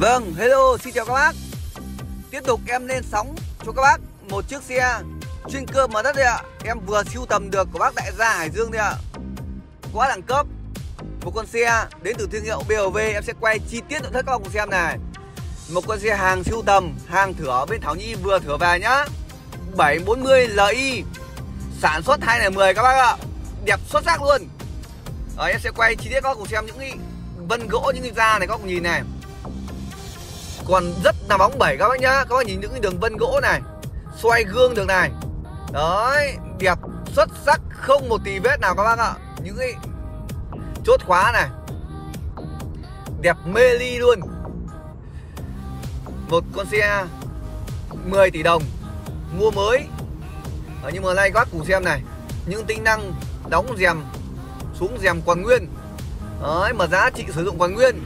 Vâng, hello, xin chào các bác. Tiếp tục em lên sóng cho các bác một chiếc xe chuyên cơ mà đất đây ạ. Em vừa siêu tầm được của bác đại gia Hải Dương đây ạ. Quá đẳng cấp. Một con xe đến từ thương hiệu Bov Em sẽ quay chi tiết nội thất các bác cùng xem này. Một con xe hàng siêu tầm Hàng thửa bên Thảo Nhi vừa thửa về nhá. 740 Li Sản xuất 2010 các bác ạ. Đẹp xuất sắc luôn. Đấy, Em sẽ quay chi tiết các bác cùng xem những cái vân gỗ những cái da này các bác nhìn này còn rất là bóng bẩy các bác nhá. Các bác nhìn những cái đường vân gỗ này, xoay gương được này. Đấy, đẹp xuất sắc không một tì vết nào các bác ạ. Những cái chốt khóa này, đẹp mê ly luôn. Một con xe 10 tỷ đồng, mua mới. Ở nhưng mà nay các bác cùng xem này, những tính năng đóng rèm, xuống rèm còn nguyên. Đấy, mà giá trị sử dụng còn nguyên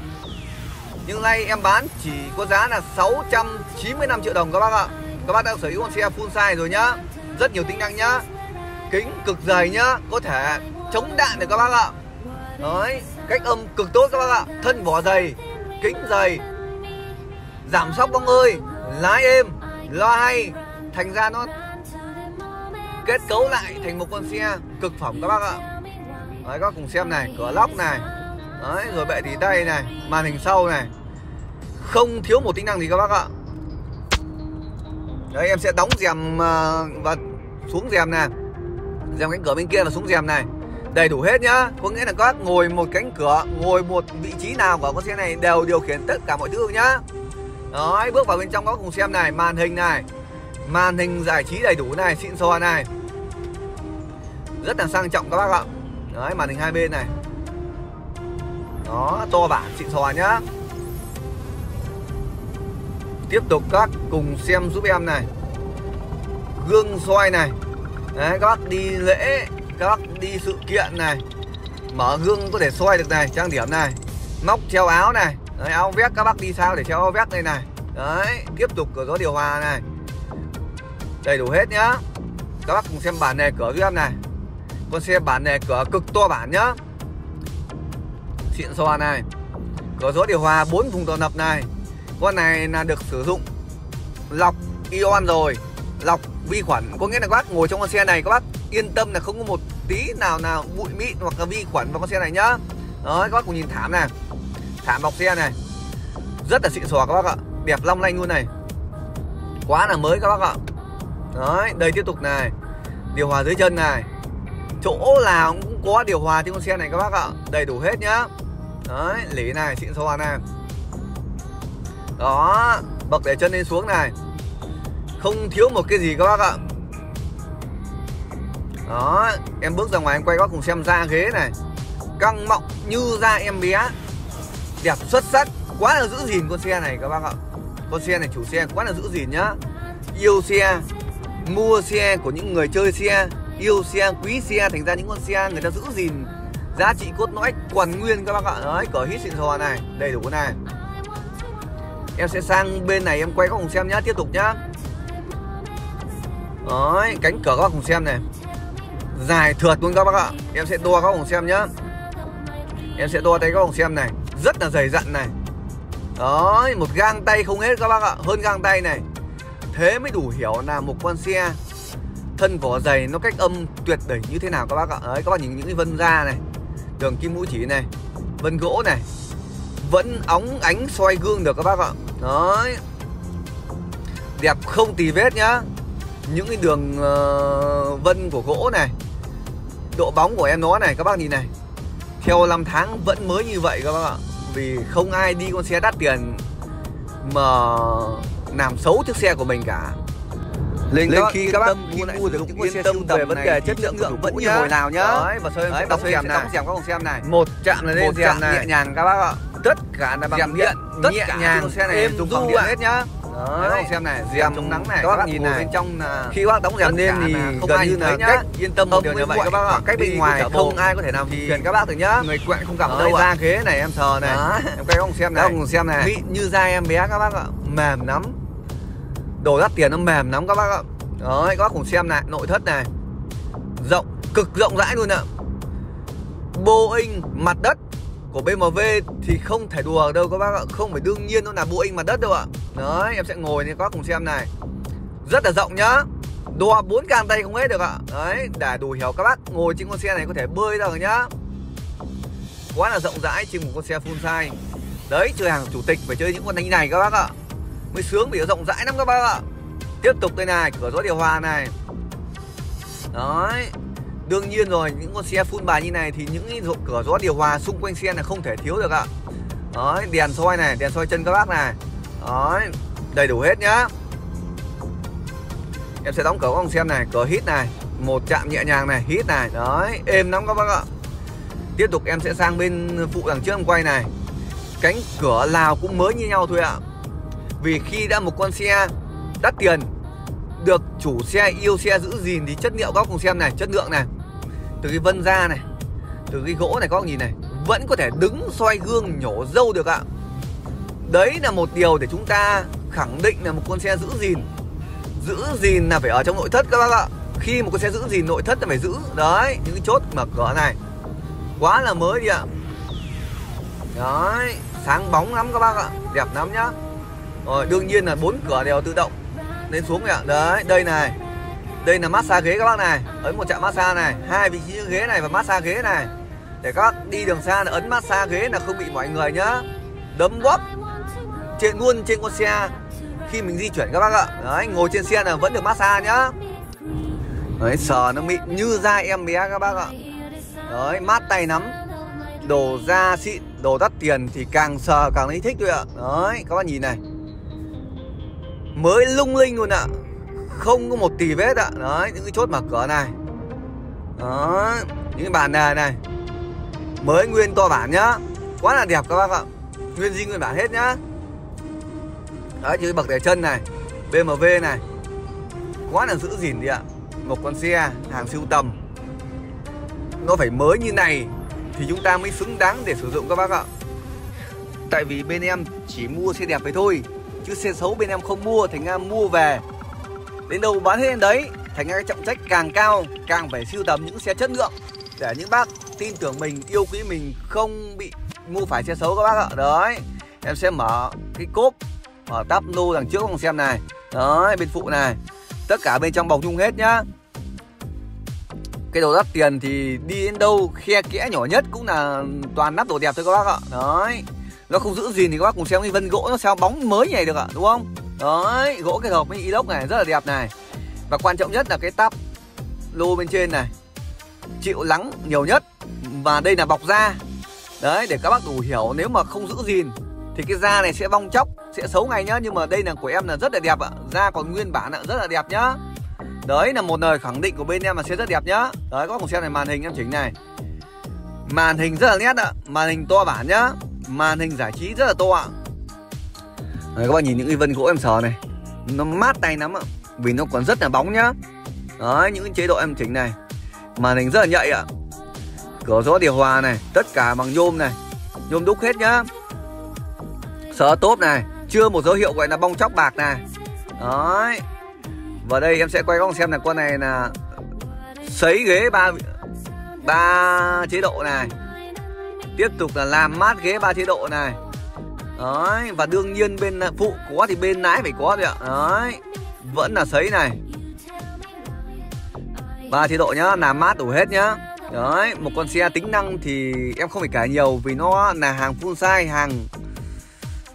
nhưng nay em bán chỉ có giá là 695 triệu đồng các bác ạ. Các bác đã sở hữu con xe full size rồi nhá. Rất nhiều tính năng nhá. Kính cực dày nhá. Có thể chống đạn được các bác ạ. Đấy, Cách âm cực tốt các bác ạ. Thân vỏ dày, Kính dày. Giảm sóc bông ơi, Lái êm Lo hay. Thành ra nó Kết cấu lại thành một con xe cực phẩm các bác ạ. Đấy, các bác cùng xem này, Cửa lóc này. Đấy, rồi vậy thì đây này Màn hình sau này. Không thiếu một tính năng gì các bác ạ. Đấy em sẽ đóng rèm ờ, Và xuống rèm này Rèm cánh cửa bên kia và xuống rèm này. Đầy đủ hết nhá. Có nghĩa là các bác ngồi một cánh cửa Ngồi một vị trí nào của con xe này Đều điều khiển tất cả mọi thứ nhá. Đấy bước vào bên trong các bác cùng xem này Màn hình này. Màn hình giải trí đầy đủ này Xịn xò này. Rất là sang trọng các bác ạ. Đấy màn hình hai bên này đó to bản xịn sò nhá. Tiếp tục các cùng xem giúp em này. Gương soi này. Đấy các bác đi lễ các bác đi sự kiện này. Mở gương có thể soi được này trang điểm này. Móc treo áo này. Đấy, áo vest các bác đi sao để treo áo vest đây này. Đấy tiếp tục cửa gió điều hòa này. Đầy đủ hết nhá. Các bác cùng xem bản này cửa giúp em này. Con xem bản này cửa cực to bản nhá xịn xò này. Cửa gió điều hòa 4 vùng tổ nập này. Con này là được sử dụng lọc ion rồi, lọc vi khuẩn. Có nghĩa là các bác ngồi trong con xe này, các bác yên tâm là không có một tí nào nào bụi mịn hoặc là vi khuẩn vào con xe này nhá. Đấy, các bác cùng nhìn thảm này. Thảm bọc xe này. Rất là xịn xò các bác ạ. Đẹp long lanh luôn này. Quá là mới các bác ạ. Đấy, đây tiếp tục này. Điều hòa dưới chân này. Chỗ nào cũng có điều hòa trên con xe này các bác ạ. Đầy đủ hết nhá đấy lý này, xịn xò này. Đó, bậc để chân lên xuống này. Không thiếu một cái gì các bác ạ. Đó, em bước ra ngoài em quay các bác cùng xem da ghế này. Căng mọng như da em bé. Đẹp xuất sắc, quá là giữ gìn con xe này các bác ạ. Con xe này, chủ xe, quá là giữ gìn nhá. Yêu xe, mua xe của những người chơi xe, yêu xe, quý xe, thành ra những con xe người ta giữ gìn giá trị cốt lõi còn nguyên các bác ạ. Đấy, cờ hít xịn sò này, đầy đủ này. Em sẽ sang bên này, em quay các cùng xem nhá, tiếp tục nhá. Đấy, cánh cửa các bác cùng xem này. Dài thượt luôn các bác ạ. Em sẽ đo các cùng xem nhá. Em sẽ đo tay các cùng xem này. Rất là dày dặn này. Đấy, một gang tay không hết các bác ạ. Hơn gang tay này. Thế mới đủ hiểu là một con xe thân vỏ dày nó cách âm tuyệt đỉnh như thế nào các bác ạ. Đấy, các bác nhìn những cái vân da này đường kim mũi chỉ này vân gỗ này vẫn óng ánh xoay gương được các bác ạ. Đấy. Đẹp không tì vết nhá. Những cái đường uh, vân của gỗ này độ bóng của em nó này các bác nhìn này. Theo năm tháng vẫn mới như vậy các bác ạ. Vì không ai đi con xe đắt tiền mà làm xấu chiếc xe của mình cả lên, lên khi các bác khi mua được những yên tâm về vấn đề chất lượng lượng vẫn như hồi nào nhá. Đấy và sơn đóng xem này đóng xem các này. Một chạm là lên chạm này. nhẹ nhàng các bác ạ. Tất cả là bằng điện tất cả xe này dùng bằng điện hết nhá. Đấy. Đấy, xem này, rèm chống nắng này, các bác nhìn này. bên trong là khi bác đóng rèm lên thì không gần ai như là nhá. cách yên tâm một Không điều như vậy. các bác ạ. Cách bên ngoài không ai có thể thì phiền các bác được nhá. người quẹn không Ở đâu da ghế này em sờ này. Em quay các ông xem Các này. Ông xem này. mịn như da em bé các bác ạ. mềm lắm đồ đắt tiền nó mềm lắm các bác ạ. Đấy, các bác cùng xem này, nội thất này. Rộng, cực rộng rãi luôn ạ. Boeing mặt đất của BMW thì không thể đùa đâu các bác ạ. Không phải đương nhiên nó là Boeing mặt đất đâu ạ. Đấy, em sẽ ngồi nên các bác cùng xem này. Rất là rộng nhá. Đùa bốn càng tay không hết được ạ. Đấy, để đủ hiểu các bác, ngồi trên con xe này có thể bơi ra rồi nhá. Quá là rộng rãi trên một con xe full size. Đấy, chơi hàng chủ tịch, phải chơi những con đánh này các bác ạ mới sướng vì nó rộng rãi lắm các bác ạ. Tiếp tục đây này, cửa gió điều hòa này. Đấy. Đương nhiên rồi, những con xe full bài như này thì những cửa gió điều hòa xung quanh xe là không thể thiếu được ạ. Đấy, đèn soi này, đèn soi chân các bác này. Đấy, đầy đủ hết nhá. Em sẽ đóng cửa con xem này, cửa hít này, một chạm nhẹ nhàng này, hít này. Đấy, êm lắm các bác ạ. Tiếp tục em sẽ sang bên phụ đằng trước em quay này. Cánh cửa nào cũng mới như nhau thôi ạ vì khi đã một con xe đắt tiền, được chủ xe yêu xe giữ gìn thì chất liệu các cùng xem này, chất lượng này, từ cái vân da này, từ cái gỗ này các bác nhìn này, vẫn có thể đứng xoay gương nhổ dâu được ạ. Đấy là một điều để chúng ta khẳng định là một con xe giữ gìn. Giữ gìn là phải ở trong nội thất các bác ạ. Khi một con xe giữ gìn, nội thất là phải giữ. Đấy, những cái chốt mở cửa này. Quá là mới đi ạ. Đấy, sáng bóng lắm các bác ạ. Đẹp lắm nhá rồi, đương nhiên là bốn cửa đều tự động lên xuống ạ. Đấy, đây này. Đây là massage ghế các bác này. Ấn một chạm massage này, hai vị trí ghế này và massage ghế này. Để các bác đi đường xa là ấn massage ghế là không bị mọi người nhá. Đấm bóp trên luôn trên con xe khi mình di chuyển các bác ạ. Đấy, ngồi trên xe là vẫn được massage nhá. Đấy, sờ nó mịn như da em bé các bác ạ. Đấy, mát tay nắm. Đồ da xịn, đồ đắt tiền thì càng sờ càng thấy thích thôi ạ. Đấy, các bác nhìn này mới lung linh luôn ạ. Không có một tì vết ạ. Đấy, những cái chốt mở cửa này. Đó, những cái bàn này này. Mới nguyên to bản nhá. Quá là đẹp các bác ạ. Nguyên di nguyên bản hết nhá. Đấy như bậc để chân này BMW này. Quá là giữ gìn đi ạ. Một con xe, hàng siêu tầm. Nó phải mới như này thì chúng ta mới xứng đáng để sử dụng các bác ạ. Tại vì bên em chỉ mua xe đẹp vậy thôi chứ xe xấu bên em không mua, thành ra mua về. Đến đâu bán hết đến đấy, thành ra cái trọng trách càng cao, càng phải sưu tầm những xe chất lượng. Để những bác tin tưởng mình, yêu quý mình, không bị mua phải xe xấu các bác ạ. Đấy, em sẽ mở cái cốp, mở tắp nô đằng trước con xem này. Đấy, bên phụ này. Tất cả bên trong bọc nhung hết nhá. Cái đồ đắt tiền thì đi đến đâu khe kẽ nhỏ nhất cũng là toàn nắp đồ đẹp thôi các bác ạ. Đấy nó không giữ gìn thì các bác cùng xem cái vân gỗ nó sao bóng mới nhảy được ạ, đúng không? Đấy, gỗ kết hợp với inox này, rất là đẹp này. Và quan trọng nhất là cái tắp lô bên trên này, chịu lắng nhiều nhất. Và đây là bọc da. Đấy, để các bác đủ hiểu, nếu mà không giữ gìn thì cái da này sẽ vong chóc, sẽ xấu ngay nhá. Nhưng mà đây là của em là rất là đẹp ạ. Da còn nguyên bản ạ, rất là đẹp nhá. Đấy, là một lời khẳng định của bên em là sẽ rất đẹp nhá. Đấy, các bác cùng xem này, màn hình em chỉnh này. Màn hình rất là nét ạ. Màn hình to bản nhá màn hình giải trí rất là to ạ. Đấy, các bạn nhìn những cái vân gỗ em sờ này nó mát tay lắm ạ vì nó còn rất là bóng nhá. Đấy những cái chế độ em chỉnh này màn hình rất là nhạy ạ. Cửa gió điều hòa này tất cả bằng nhôm này nhôm đúc hết nhá. Sờ tốt này chưa một dấu hiệu gọi là bong chóc bạc này. Đấy và đây em sẽ quay các bạn xem là con này là sấy ghế ba ba chế độ này tiếp tục là làm mát ghế ba chế độ này. Đấy, và đương nhiên bên phụ có thì bên lái phải có rồi ạ. Đấy, vẫn là sấy này. Ba chế độ nhá, làm mát đủ hết nhá. Đấy, một con xe tính năng thì em không phải kể nhiều vì nó là hàng full size, hàng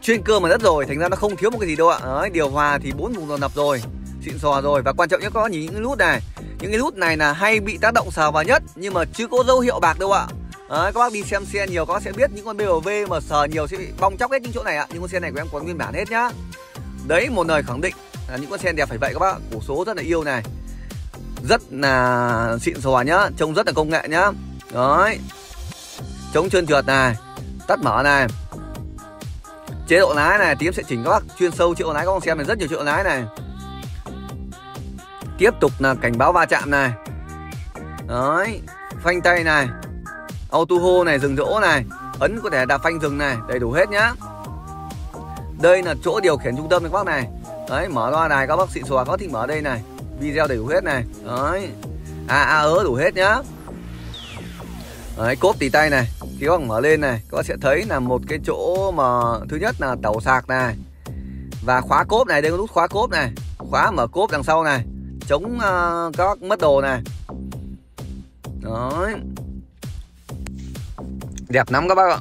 chuyên cơ mà đất rồi, thành ra nó không thiếu một cái gì đâu ạ. Đấy, điều hòa thì bốn vùng dồn nập rồi, xịn sò rồi. Và quan trọng nhất có, nhìn những cái nút này. Những cái nút này là hay bị tác động sờ vào nhất, nhưng mà chưa có dấu hiệu bạc đâu ạ. Đấy, các bác đi xem xe nhiều các bác sẽ biết những con BMW mà sờ nhiều sẽ bị bong chóc hết những chỗ này ạ. Những con xe này của em còn nguyên bản hết nhá. Đấy một lời khẳng định là những con xe đẹp phải vậy các bác. Cổ số rất là yêu này. Rất là xịn sò nhá. Trông rất là công nghệ nhá. Đấy. Chống trơn trượt này. Tắt mở này. Chế độ lái này tím sẽ chỉnh các bác. Chuyên sâu chế độ lái các con xe này rất nhiều chế độ lái này. Tiếp tục là cảnh báo va chạm này. Đấy. Phanh tay này auto hold này dừng chỗ này. Ấn có thể đạp phanh dừng này đầy đủ hết nhá. Đây là chỗ điều khiển trung tâm này các bác này. Đấy mở loa này các bác xịn xòa có thích mở đây này. Video đầy đủ hết này. Đấy. À, A à, ớ đủ hết nhá. Đấy, cốp tì tay này. Khi các bác mở lên này các bác sẽ thấy là một cái chỗ mà thứ nhất là tẩu sạc này. Và khóa cốp này đây có nút khóa cốp này. Khóa mở cốp đằng sau này. Chống uh, các bác mất đồ này. Đấy đẹp lắm các bác ạ.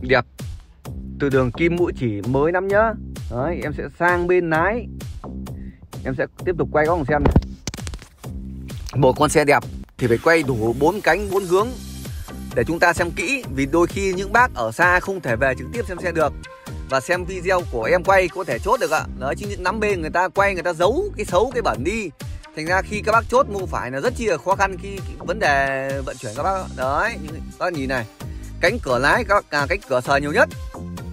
Đẹp. Từ đường kim mũi chỉ mới lắm nhá. Đấy, em sẽ sang bên lái. Em sẽ tiếp tục quay các bạn xem này. Một con xe đẹp thì phải quay đủ bốn cánh, bốn hướng để chúng ta xem kỹ. Vì đôi khi những bác ở xa không thể về trực tiếp xem xe được. Và xem video của em quay có thể chốt được ạ. Đấy, chứ những nắm bên người ta quay, người ta giấu cái xấu, cái bẩn đi. Thành ra khi các bác chốt mua phải là rất chi là khó khăn khi vấn đề vận chuyển các bác đấy các bác nhìn này cánh cửa lái các bác, à, cánh cửa sờ nhiều nhất.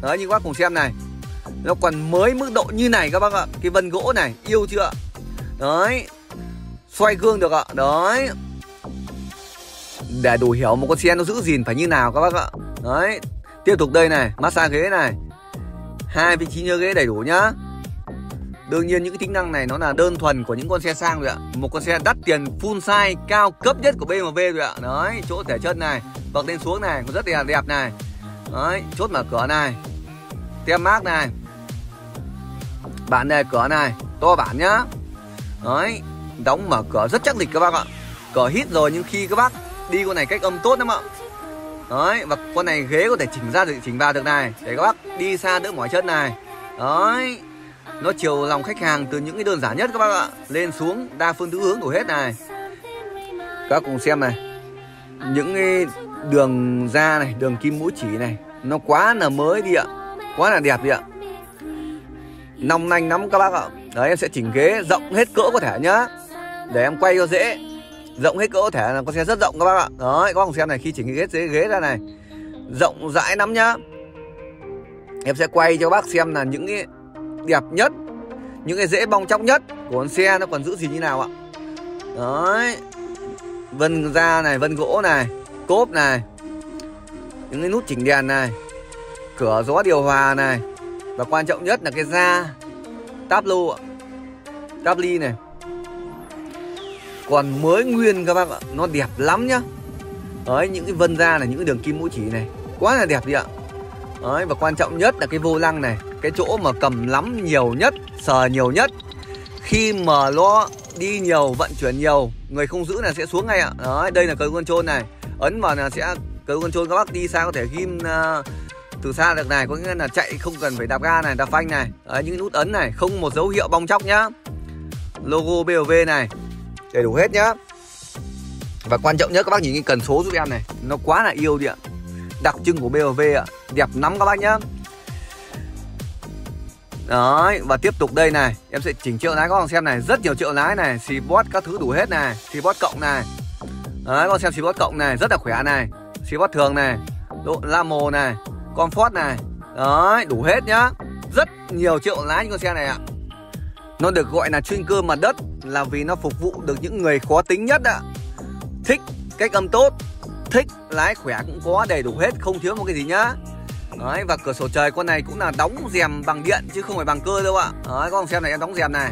Đấy như các bác cùng xem này. Nó còn mới mức độ như này các bác ạ. Cái vân gỗ này yêu chưa? Đấy. Xoay gương được ạ. Đấy. Để đủ hiểu một con xe nó giữ gìn phải như nào các bác ạ. Đấy. Tiếp tục đây này massage ghế này. Hai vị trí nhớ ghế đầy đủ nhá đương nhiên những cái tính năng này nó là đơn thuần của những con xe sang rồi ạ. Một con xe đắt tiền full size, cao cấp nhất của BMW rồi ạ. Đấy, chỗ thể chân này bậc lên xuống này cũng rất là đẹp này. Đấy, chốt mở cửa này, tem mát này bản đề cửa này, to bản nhá. Đấy, đóng mở cửa rất chắc lịch các bác ạ. Cửa hít rồi nhưng khi các bác đi con này cách âm tốt lắm ạ. Đấy, và con này ghế có thể chỉnh ra được, chỉnh vào được này, để các bác đi xa đỡ mỏi chân này. Đấy nó chiều lòng khách hàng từ những cái đơn giản nhất các bác ạ. Lên xuống, đa phương tứ hướng đủ hết này. Các cùng xem này. Những cái đường da này, đường kim mũi chỉ này, nó quá là mới đi ạ. Quá là đẹp đi ạ. Nong nanh lắm các bác ạ. Đấy, em sẽ chỉnh ghế, rộng hết cỡ có thể nhá. Để em quay cho dễ. Rộng hết cỡ có thể là con xe rất rộng các bác ạ. Đấy, các bác cùng xem này, khi chỉnh ghế ghế ghế ra này. Rộng rãi lắm nhá. Em sẽ quay cho bác xem là những cái đẹp nhất, những cái dễ bong chóc nhất của con xe nó còn giữ gì như nào ạ? Đấy, vân da này, vân gỗ này, cốp này, những cái nút chỉnh đèn này, cửa gió điều hòa này và quan trọng nhất là cái da, táp lô táp ly này. Còn mới nguyên các bác ạ, nó đẹp lắm nhá. Đấy, những cái vân da này, những cái đường kim mũi chỉ này, quá là đẹp đi ạ. Đấy, và quan trọng nhất là cái vô lăng này cái chỗ mà cầm lắm nhiều nhất sờ nhiều nhất. Khi mà nó đi nhiều vận chuyển nhiều người không giữ là sẽ xuống ngay ạ. Đấy đây là cờ con trôn này. Ấn vào là sẽ cờ con trôn các bác đi xa có thể ghim uh, từ xa được này. Có nghĩa là chạy không cần phải đạp ga này đạp phanh này. Đấy, những nút ấn này không một dấu hiệu bong chóc nhá. Logo BOV này đầy đủ hết nhá. Và quan trọng nhất các bác nhìn cái cần số giúp em này nó quá là yêu đi ạ đặc trưng của BOV ạ đẹp lắm các bác nhá. Đấy, và tiếp tục đây này. Em sẽ chỉnh triệu lái các bạn xem này. Rất nhiều triệu lái này, xì bót các thứ đủ hết này. Xì bót cộng này. Đấy, các bạn xem xì bót cộng này, rất là khỏe này. Xì bót thường này, độ Lamo này. Comfort này. Đấy, đủ hết nhá. Rất nhiều triệu lái những con xe này ạ. Nó được gọi là chuyên cơ mặt đất Là vì nó phục vụ được những người khó tính nhất ạ. Thích cách âm tốt Thích lái khỏe cũng có đầy đủ hết Không thiếu một cái gì nhá. Đấy, và cửa sổ trời con này cũng là đóng rèm bằng điện chứ không phải bằng cơ đâu ạ. Đấy, các bạn xem này em đóng rèm này.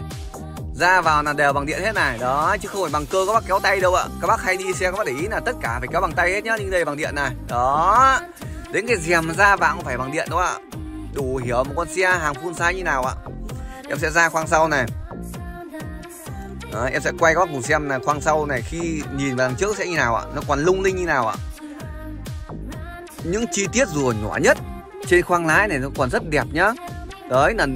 Ra vào là đều bằng điện hết này. Đó chứ không phải bằng cơ các bác kéo tay đâu ạ. Các bác hay đi xe các bác để ý là tất cả phải kéo bằng tay hết nhá nhưng đây bằng điện này. Đó. Đến cái rèm ra vào cũng phải bằng điện đâu ạ? Đủ hiểu một con xe hàng full size như nào ạ? Em sẽ ra khoang sau này. Đó, em sẽ quay các bác cùng xem là khoang sau này khi nhìn vào đằng trước sẽ như nào ạ? Nó còn lung linh như nào ạ? Những chi tiết dù nhỏ nhất trên khoang lái này nó còn rất đẹp nhá. Đấy, là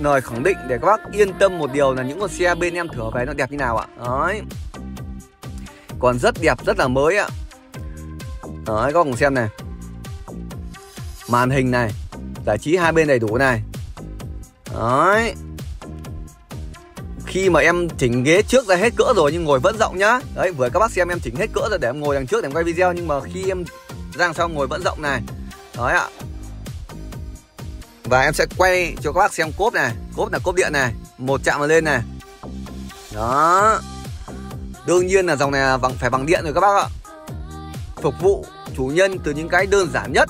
lời khẳng định để các bác yên tâm một điều là những con xe bên em thửa về nó đẹp như nào ạ. Đấy. Còn rất đẹp, rất là mới ạ. Đấy, các bác cùng xem này. Màn hình này, giải trí hai bên đầy đủ này. Đấy. Khi mà em chỉnh ghế trước ra hết cỡ rồi nhưng ngồi vẫn rộng nhá. Đấy, vừa các bác xem em chỉnh hết cỡ rồi để em ngồi đằng trước để em quay video, nhưng mà khi em ra sau ngồi vẫn rộng này đấy ạ. Và em sẽ quay cho các bác xem cốp này. Cốp là cốp điện này. Một chạm vào lên này. Đó. Đương nhiên là dòng này bằng phải bằng điện rồi các bác ạ. Phục vụ chủ nhân từ những cái đơn giản nhất.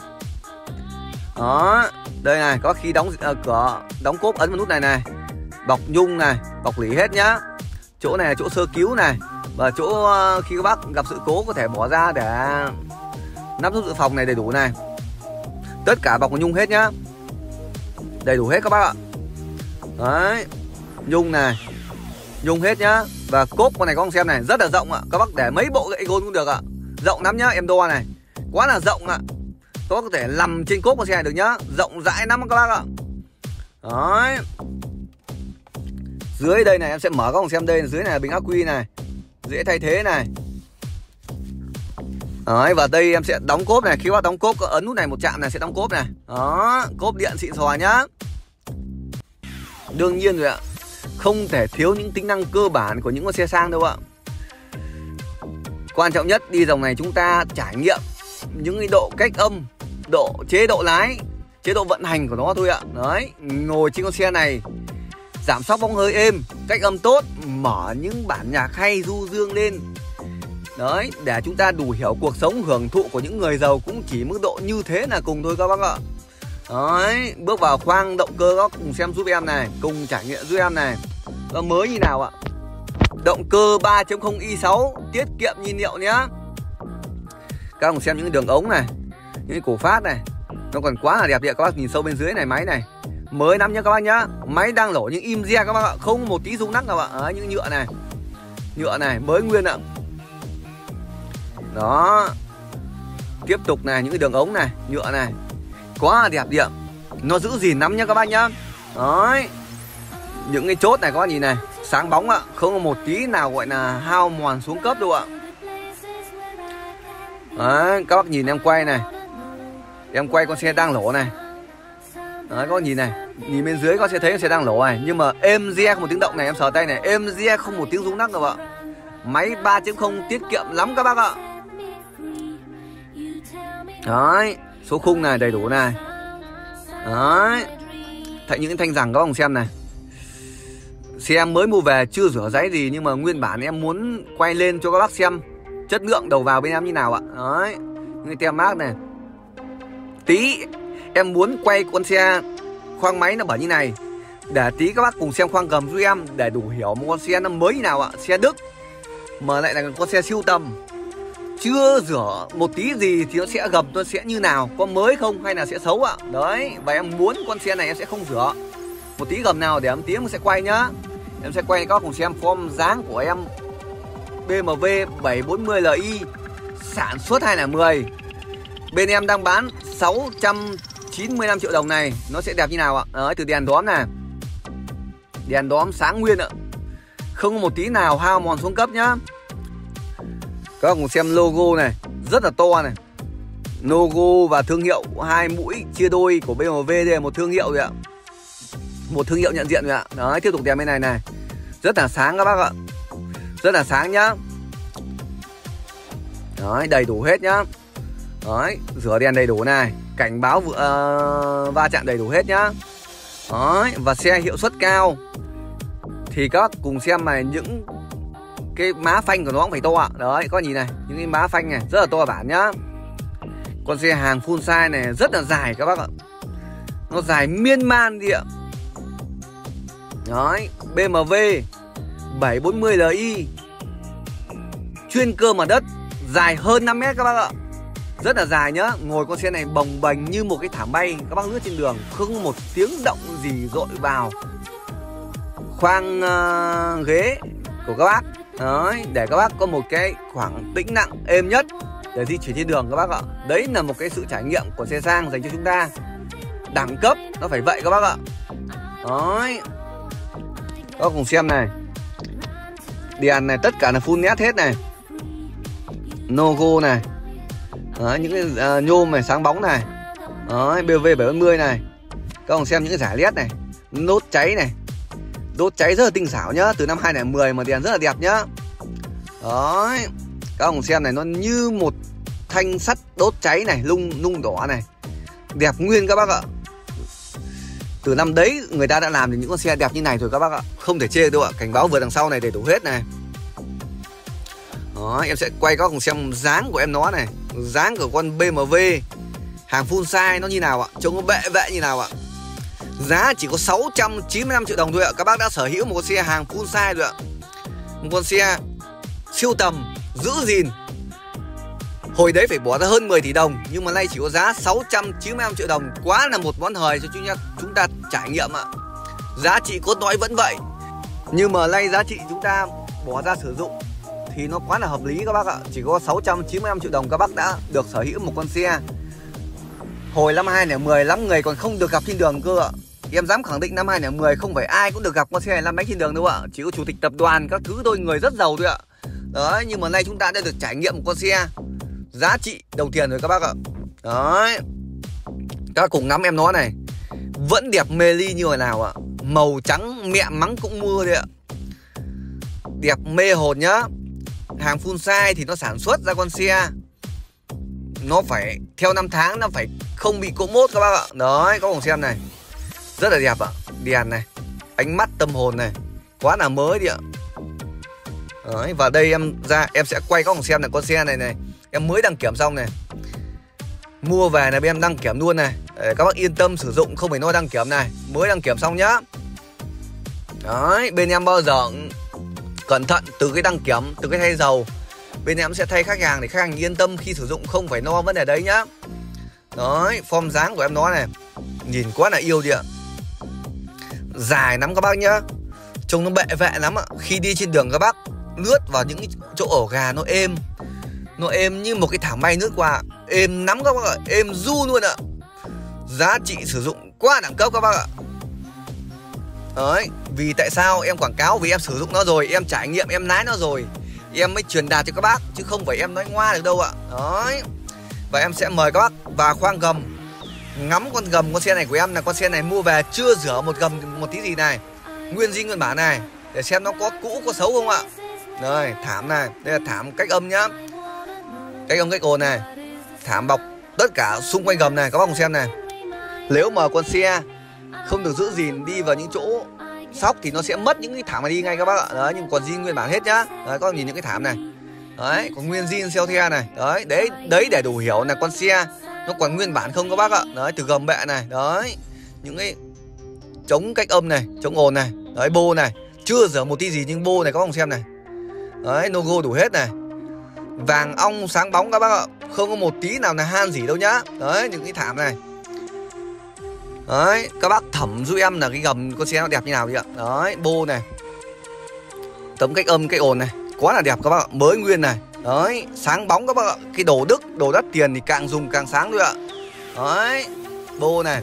Đó. Đây này có khi đóng à, cửa đóng cốp ấn vào nút này này. Bọc nhung này bọc lỉ hết nhá. Chỗ này là chỗ sơ cứu này. Và chỗ ờ, khi các bác gặp sự cố có thể bỏ ra để nắp rút dự phòng này đầy đủ này tất cả bọc nhung hết nhá. Đầy đủ hết các bác ạ. Đấy. Nhung này. Nhung hết nhá. Và cốp con này các con xem này, rất là rộng ạ. Các bác để mấy bộ gậy gôn cũng được ạ. Rộng lắm nhá, em đo này. Quá là rộng ạ. Các bác có thể nằm trên cốp con xe này được nhá. Rộng rãi lắm các bác ạ. Đấy. Dưới đây này, em sẽ mở các con xem đây. Dưới này là bình ác quy này. Dễ thay thế này. Đấy, và đây em sẽ đóng cốp này. Khi bác đóng cốp có ấn nút này một chạm này sẽ đóng cốp này. Đó, cốp điện xịn sò nhá. Đương nhiên rồi ạ Không thể thiếu những tính năng cơ bản của những con xe sang đâu ạ. Quan trọng nhất đi dòng này chúng ta trải nghiệm những cái độ cách âm Độ chế độ lái Chế độ vận hành của nó thôi ạ. Đấy, ngồi trên con xe này Giảm sóc bóng hơi êm Cách âm tốt Mở những bản nhạc hay du dương lên. Đấy, để chúng ta đủ hiểu cuộc sống hưởng thụ của những người giàu cũng chỉ mức độ như thế là cùng thôi các bác ạ. Đấy, bước vào khoang động cơ các cùng xem giúp em này, cùng trải nghiệm giúp em này. Nó mới như nào ạ? Động cơ 3.0 i6 tiết kiệm nhiên liệu nhá. Các cùng xem những đường ống này, những cổ phát này. Nó còn quá là đẹp địa các bác nhìn sâu bên dưới này máy này. Mới lắm nhá các bác nhá. Máy đang lổ những im re các bác ạ, không một tí rung nắc nào ạ. Đấy, những nhựa này. Nhựa này mới nguyên ạ đó. Tiếp tục này, những cái đường ống này, nhựa này. Quá là đẹp điện nó giữ gìn lắm nhá các bác nhá. Đấy. Những cái chốt này các bác nhìn này, sáng bóng ạ. Không có một tí nào gọi là hao mòn xuống cấp đâu ạ. Đấy, các bác nhìn em quay này. Em quay con xe đang lỗ này. Đấy, các bác nhìn này. Nhìn bên dưới con sẽ thấy con xe đang lỗ này. Nhưng mà êm re không một tiếng động này, em sờ tay này. Êm re không một tiếng rung nắc đâu ạ. Máy 3.0 tiết kiệm lắm các bác ạ. Đấy, Số khung này đầy đủ này. Đấy. Thấy những thanh rằng các bạn xem này. Xe em mới mua về chưa rửa giấy gì, Nhưng mà nguyên bản em muốn quay lên cho các bác xem Chất lượng đầu vào bên em như nào ạ. Đấy. Những tem mát này. Tí, Em muốn quay con xe khoang máy nó bởi như này. Để tí các bác cùng xem khoang gầm giúp em Để đủ hiểu một con xe nó mới như nào ạ. Xe Đức, Mà lại là con xe siêu tầm chưa rửa một tí gì thì nó sẽ gầm nó sẽ như nào, có mới không hay là sẽ xấu ạ? Đấy, và em muốn con xe này em sẽ không rửa. Một tí gầm nào để em tí em sẽ quay nhá. Em sẽ quay các bác cùng xem form dáng của em. BMW 740 Li sản xuất 2010 bên em đang bán 695 triệu đồng này. Nó sẽ đẹp như nào ạ? Đấy, từ đèn đóm này đèn đóm sáng nguyên ạ. Không có một tí nào hao mòn xuống cấp nhá các bạn cùng xem logo này rất là to này. Logo và thương hiệu hai mũi chia đôi của BMW đây là một thương hiệu rồi ạ. Một thương hiệu nhận diện rồi ạ. Đấy tiếp tục đèn bên này này. Rất là sáng các bác ạ. Rất là sáng nhá. Đấy đầy đủ hết nhá. Đấy rửa đèn đầy đủ này. Cảnh báo uh, va chạm đầy đủ hết nhá. Đấy và xe hiệu suất cao. Thì các cùng xem này những cái má phanh của nó cũng phải to ạ. Đấy các nhìn này những cái má phanh này rất là to bản nhá. Con xe hàng full size này rất là dài các bác ạ. Nó dài miên man đi ạ. Đấy BMW 740 Li chuyên cơ mặt đất dài hơn 5 mét các bác ạ. Rất là dài nhá ngồi con xe này bồng bềnh như một cái thảm bay. Các bác lướt trên đường không một tiếng động gì dội vào. Khoang uh, ghế của các bác. Đấy, để các bác có một cái khoảng tĩnh nặng êm nhất để di chuyển trên đường các bác ạ. Đấy là một cái sự trải nghiệm của xe sang dành cho chúng ta. Đẳng cấp nó phải vậy các bác ạ. Đấy. Các bác cùng xem này. Đèn này tất cả là full nét hết này. Logo này. Đấy, những cái uh, nhôm này sáng bóng này. Đấy, BV 740 này. Các cùng xem những cái giải led này. Nốt cháy này đốt cháy rất là tinh xảo nhá, từ năm 2010 mà đèn rất là đẹp nhá. Đấy, các ông xem này, nó như một thanh sắt đốt cháy này, lung lung đỏ này. Đẹp nguyên các bác ạ. Từ năm đấy, người ta đã làm được những con xe đẹp như này rồi các bác ạ. Không thể chê đâu ạ, cảnh báo vừa đằng sau này để đủ hết này. Đó, em sẽ quay các ông xem dáng của em nó này. Dáng của con BMW hàng full size nó như nào ạ? Trông nó bệ vệ như nào ạ? Giá chỉ có 695 triệu đồng thôi ạ. Các bác đã sở hữu một con xe hàng full size rồi ạ. Một con xe siêu tầm giữ gìn. Hồi đấy phải bỏ ra hơn 10 tỷ đồng Nhưng mà nay chỉ có giá 695 triệu đồng. Quá là một món hời cho chúng ta, chúng ta trải nghiệm ạ. Giá trị cốt lõi vẫn vậy Nhưng mà nay giá trị chúng ta bỏ ra sử dụng Thì nó quá là hợp lý các bác ạ. Chỉ có 695 triệu đồng các bác đã được sở hữu một con xe. Hồi năm 2010 lắm người còn không được gặp trên đường cơ ạ. Em dám khẳng định năm 2010 không phải ai cũng được gặp con xe này lăn bánh trên đường đâu ạ. Chỉ có chủ tịch tập đoàn các thứ thôi, người rất giàu thôi ạ. Đấy, nhưng mà nay chúng ta đã được trải nghiệm một con xe Giá trị đồng tiền rồi các bác ạ. Đấy. Các bác cùng ngắm em nó này. Vẫn đẹp mê ly như hồi nào ạ. Màu trắng, mẹ mắng cũng mưa đấy ạ. Đẹp mê hồn nhá. Hàng full size thì nó sản xuất ra con xe. Nó phải theo năm tháng, nó phải không bị cỗ mốt các bác ạ. Đấy, các bạn xem này. Rất là đẹp ạ. Đèn này. Ánh mắt tâm hồn này. Quá là mới đi ạ. Đấy, và đây em ra em sẽ quay các bạn xem là con xe này này. Em mới đăng kiểm xong này. Mua về này em đăng kiểm luôn này. Để các bác yên tâm sử dụng không phải nói đăng kiểm này. Mới đăng kiểm xong nhá. Đấy bên em bao giờ cẩn thận từ cái đăng kiểm từ cái thay dầu. Bên em sẽ thay khách hàng để khách hàng yên tâm khi sử dụng không phải lo vấn đề đấy nhá. Đấy form dáng của em nó này. Nhìn quá là yêu đi ạ dài lắm các bác nhá. Trông nó bệ vệ lắm ạ. Khi đi trên đường các bác, lướt vào những chỗ ổ gà nó êm. Nó êm như một cái thảm bay nước qua. Êm lắm các bác ạ. Êm du luôn ạ. Giá trị sử dụng quá đẳng cấp các bác ạ. Đấy, vì tại sao em quảng cáo vì em sử dụng nó rồi, em trải nghiệm, em lái nó rồi. Em mới truyền đạt cho các bác, chứ không phải em nói ngoa được đâu ạ. Đấy. Và em sẽ mời các bác vào khoang gầm ngắm con gầm con xe này của em là con xe này mua về, chưa rửa một gầm, một tí gì này. Nguyên di nguyên bản này, để xem nó có cũ, có xấu không ạ. Đây, thảm này, đây là thảm cách âm nhá. Cách âm, cách ồn này. Thảm bọc tất cả xung quanh gầm này, các bác cùng xem này. Nếu mà con xe không được giữ gìn đi vào những chỗ sóc thì nó sẽ mất những cái thảm này đi ngay các bác ạ. Đấy, nhưng còn zin nguyên bản hết nhá. Đấy, các bác nhìn những cái thảm này. Đấy còn nguyên zin xeo the này. Đấy đấy đấy để đủ hiểu là con xe nó còn nguyên bản không các bác ạ. Đấy từ gầm bệ này đấy. Những cái chống cách âm này chống ồn này đấy bô này. Chưa rửa một tí gì nhưng bô này các bác cùng xem này. Đấy logo đủ hết này. Vàng ong sáng bóng các bác ạ. Không có một tí nào là han gì đâu nhá. Đấy những cái thảm này. Đấy các bác thẩm giúp em là cái gầm con xe nó đẹp như nào vậy, ạ. Đấy bô này. Tấm cách âm cái ồn này. Quá là đẹp các bác ạ. Mới nguyên này đấy, sáng bóng các bác ạ. Cái đồ đức, đồ đắt tiền thì càng dùng càng sáng thôi ạ. Đấy, bô này.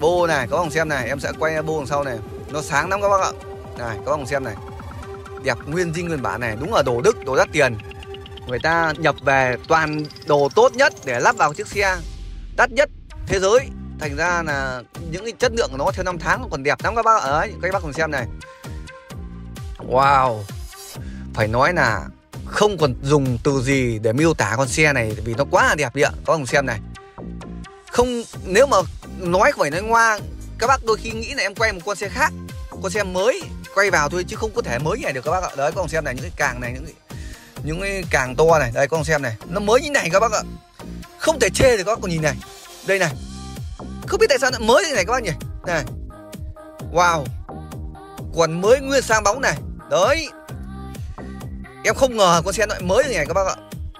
Bô này, các bác xem này, em sẽ quay bô đằng sau này. Nó sáng lắm các bác ạ. Này, các bác xem này. Đẹp nguyên dinh nguyên bản này, đúng là đồ đức, đồ đắt tiền. Người ta nhập về toàn đồ tốt nhất để lắp vào chiếc xe. Đắt nhất thế giới. Thành ra là những cái chất lượng của nó theo năm tháng còn đẹp lắm các bác ấy các bác cùng xem này. Wow. Phải nói là không còn dùng từ gì để miêu tả con xe này vì nó quá là đẹp đi ạ. Các bác cùng xem này. Không, nếu mà nói không phải nói ngoa, các bác đôi khi nghĩ là em quay một con xe khác, con xe mới quay vào thôi chứ không có thể mới như này được các bác ạ. Đấy, các bạn xem này, những cái càng này, những cái những cái càng to này. Đây, các bạn xem này. Nó mới như này các bác ạ. Không thể chê được các bác. Còn nhìn này, đây này. Không biết tại sao nó mới như này các bác nhỉ? Này. Wow. Còn mới nguyên sang bóng này. Đấy em không ngờ con xe loại mới như này các bác ạ.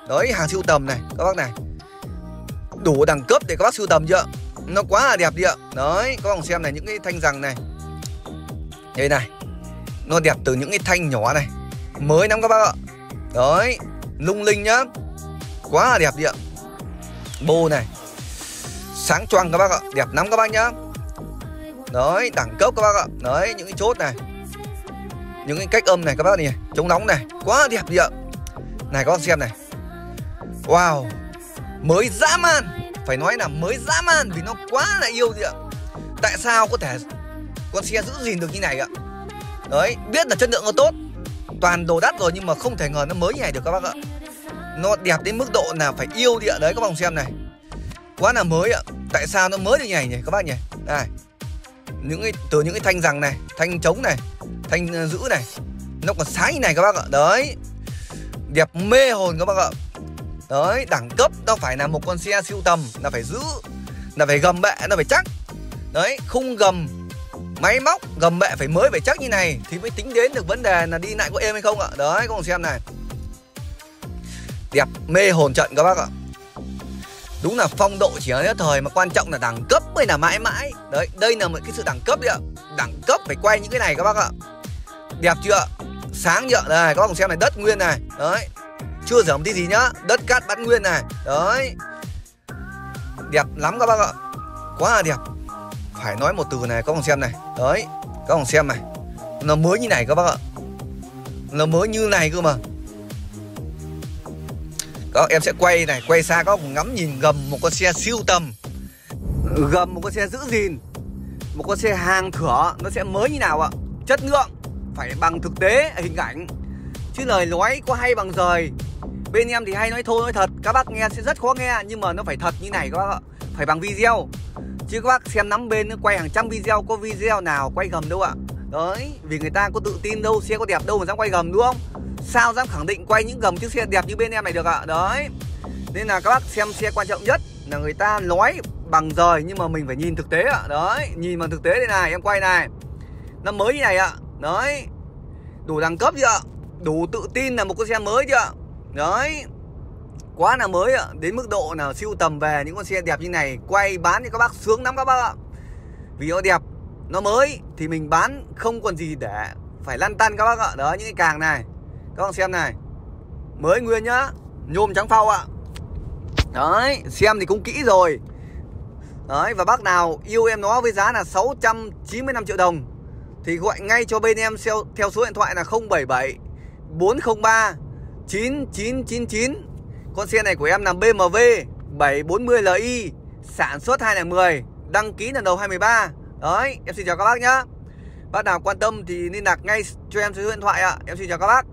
Đấy, hàng siêu tầm này, các bác này. Đủ đẳng cấp để các bác sưu tầm chưa? Nó quá là đẹp đi ạ. Đấy, các bạn xem này, những cái thanh rằng này. Đây này, nó đẹp từ những cái thanh nhỏ này. Mới lắm các bác ạ. Đấy, lung linh nhá. Quá là đẹp đi ạ. Bô này. Sáng choang các bác ạ. Đẹp lắm các bác nhá. Đấy, đẳng cấp các bác ạ. Đấy, những cái chốt này những cái cách âm này các bác này, chống nóng này, quá đẹp đi ạ. Này, các bác xem này. Wow, mới dã man. Phải nói là mới dã man vì nó quá là yêu gì ạ. Tại sao có thể con xe giữ gìn được như này ạ? Đấy, biết là chất lượng nó tốt. Toàn đồ đắt rồi nhưng mà không thể ngờ nó mới như này được các bác ạ. Nó đẹp đến mức độ là phải yêu đi ạ. Đấy, các bác xem này. Quá là mới ạ. Tại sao nó mới được như này nhỉ, các bác nhỉ? Đây. Những cái, từ những cái thanh rằng này, thanh trống này thanh ờ, giữ này. Nó còn sáng như này các bác ạ. Đấy. Đẹp mê hồn các bác ạ. Đấy, đẳng cấp nó phải là một con xe siêu tầm, là phải giữ, là phải gầm bệ nó phải chắc. Đấy, khung gầm, máy móc gầm bệ phải mới phải chắc như này thì mới tính đến được vấn đề là đi lại có êm hay không ạ. Đấy, các bạn xem này. Đẹp mê hồn trận các bác ạ. Đúng là phong độ chỉ ở nhất thời mà quan trọng là đẳng cấp mới là mãi mãi. Đấy, đây là một cái sự đẳng cấp đấy ạ. Đẳng cấp phải quay những cái này các bác ạ đẹp chưa? Sáng nhựa này, các bác cùng xem này, đất nguyên này. Đấy. Chưa giảm tí gì nhá, đất cát bắt nguyên này. Đấy. Đẹp lắm các bác ạ. Quá là đẹp. Phải nói một từ này, các bạn xem này. Đấy, các bạn xem này. Nó mới như này các bác ạ. Nó mới như này cơ mà. Các em sẽ quay này, quay xa các bạn ngắm nhìn gầm một con xe siêu tầm. Gầm một con xe giữ gìn. Một con xe hàng thửa, nó sẽ mới như nào ạ? Chất lượng phải bằng thực tế hình ảnh. Chứ lời nói có hay bằng rời. Bên em thì hay nói thô nói thật, các bác nghe sẽ rất khó nghe, nhưng mà nó phải thật như này các bác ạ. Phải bằng video. Chứ các bác xem nắm bên nó quay hàng trăm video, có video nào quay gầm đâu ạ. Đấy, vì người ta có tự tin đâu, xe có đẹp đâu mà dám quay gầm, đúng không? Sao dám khẳng định quay những gầm chiếc xe đẹp như bên em này được ạ? Đấy. Nên là các bác xem xe quan trọng nhất là người ta nói bằng rời, nhưng mà mình phải nhìn thực tế ạ. Đấy, nhìn bằng thực tế đây này, em quay này. Nó mới như này ạ đấy. Đủ đẳng cấp chưa đủ tự tin là một con xe mới chưa đấy. Quá là mới ạ. Đến mức độ nào siêu tầm về những con xe đẹp như này, quay bán cho các bác sướng lắm các bác ạ. Vì nó đẹp, nó mới thì mình bán không còn gì để phải lăn tăn các bác ạ. Đó, những cái càng này. Các bác xem này. Mới nguyên nhá. Nhôm trắng phao ạ. Đấy, xem thì cũng kỹ rồi. Đấy, và bác nào yêu em nó với giá là 695 triệu đồng thì gọi ngay cho bên em theo, theo số điện thoại là 077 403 9999 Con xe này của em là BMW 740Li Sản xuất 2010 Đăng ký là đầu 2013 Đấy em xin chào các bác nhá. Bác nào quan tâm thì liên lạc ngay cho em số điện thoại ạ. Em xin chào các bác.